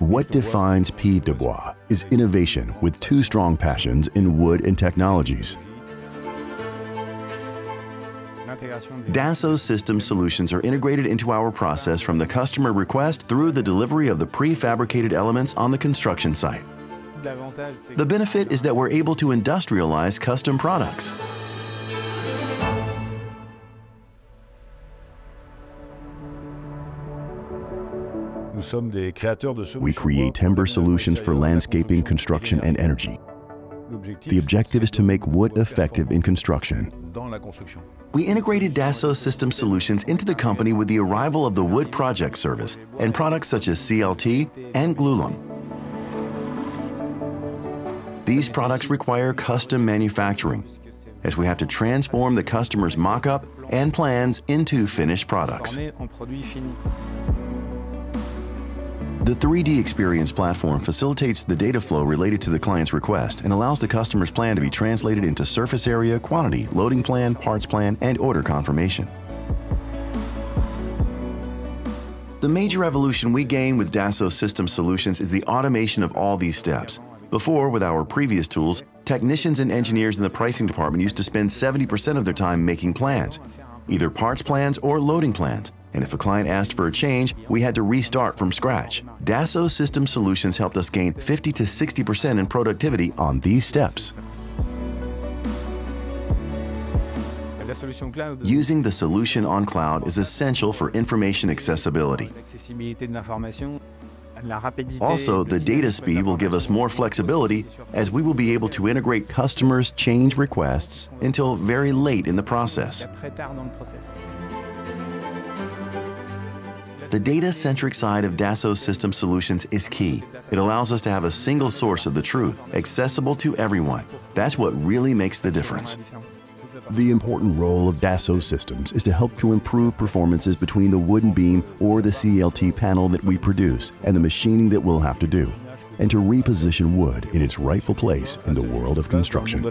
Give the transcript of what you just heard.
What defines Piveteaubois is innovation with two strong passions in wood and technologies. Dassault Systèmes solutions are integrated into our process from the customer request through the delivery of the prefabricated elements on the construction site. The benefit is that we're able to industrialize custom products. We create timber solutions for landscaping, construction, and energy. The objective is to make wood effective in construction. We integrated Dassault Systèmes Solutions into the company with the arrival of the Wood Project Service and products such as CLT and Glulam. These products require custom manufacturing, as we have to transform the customer's mock-up and plans into finished products. The 3D Experience platform facilitates the data flow related to the client's request and allows the customer's plan to be translated into surface area, quantity, loading plan, parts plan, and order confirmation. The major evolution we gain with Dassault Systèmes Solutions is the automation of all these steps. Before, with our previous tools, technicians and engineers in the pricing department used to spend 70% of their time making plans, either parts plans or loading plans and if a client asked for a change, we had to restart from scratch. Dassault Systèmes Solutions helped us gain 50 to 60% in productivity on these steps. Using the solution on cloud is essential for information accessibility. Also, the data speed will give us more flexibility as we will be able to integrate customers' change requests until very late in the process. The data-centric side of Dassault Systèmes Solutions is key. It allows us to have a single source of the truth, accessible to everyone. That's what really makes the difference. The important role of Dassault Systèmes is to help to improve performances between the wooden beam or the CLT panel that we produce and the machining that we'll have to do, and to reposition wood in its rightful place in the world of construction.